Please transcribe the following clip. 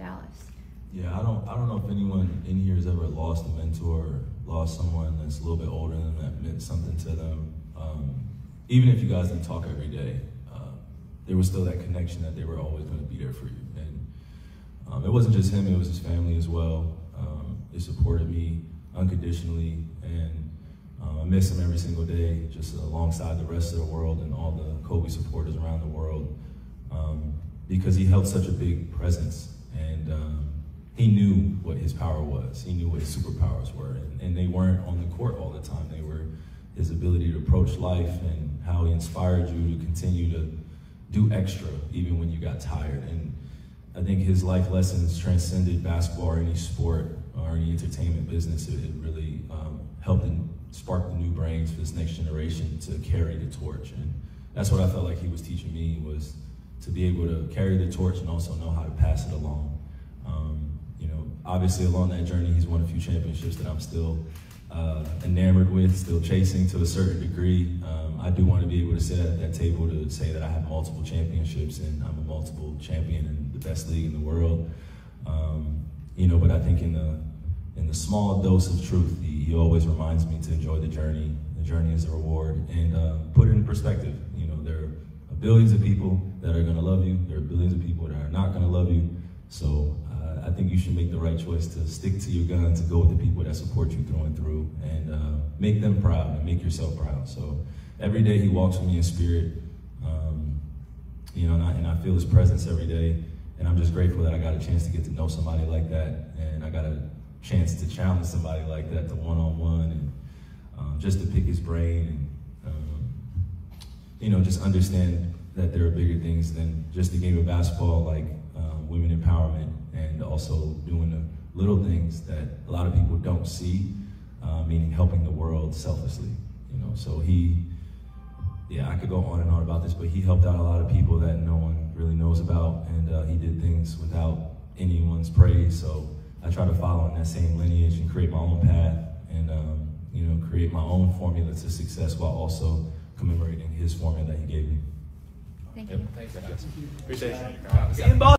Dallas. Yeah, I don't I don't know if anyone in here has ever lost a mentor or lost someone that's a little bit older than them that meant something to them. Um, even if you guys didn't talk every day, uh, there was still that connection that they were always going to be there for you. And um, it wasn't just him; it was his family as well. Um, they supported me unconditionally, and uh, I miss him every single day, just alongside the rest of the world and all the Kobe supporters around the world, um, because he held such a big presence and. Um, he knew what his power was. He knew what his superpowers were. And, and, they weren't on the court all the time. They were his ability to approach life and how he inspired you to continue to do extra even when you got tired. And I think his life lessons transcended basketball or any sport or any entertainment business. It, it really um, helped and spark the new brains for this next generation to carry the torch. And that's what I felt like he was teaching me was to be able to carry the torch and also know how to pass it along. Obviously along that journey, he's won a few championships that I'm still uh, enamored with, still chasing to a certain degree. Um, I do want to be able to sit at that table to say that I have multiple championships and I'm a multiple champion in the best league in the world. Um, you know, but I think in the in the small dose of truth, he, he, always reminds me to enjoy the journey. The journey is a reward, and uh, put it in perspective. You know, there are billions of people that are going to love you. There are billions of people that are not going to love you. So I think you should make the right choice to stick to your gun, to go with the people that support you through and through, and uh, make them proud and make yourself proud. So every day he walks with me in spirit, um, you know, and I, and I, feel his presence every day. And I'm just grateful that I got a chance to get to know somebody like that, and I got a chance to challenge somebody like that, to one-on-one, and um, just to pick his brain, and um, you know, just understand that there are bigger things than just the game of basketball, like um, women empowerment and also doing the little things that a lot of people don't see, uh, meaning helping the world selflessly. You know, so he, yeah, I could go on and on about this, but he helped out a lot of people that no one really knows about, and uh, he did things without anyone's praise. So I try to follow in that same lineage and create my own path, and um, you know, create my own formula to success while also commemorating his formula that he gave me. Thank you. Yep. Thanks, Appreciate it.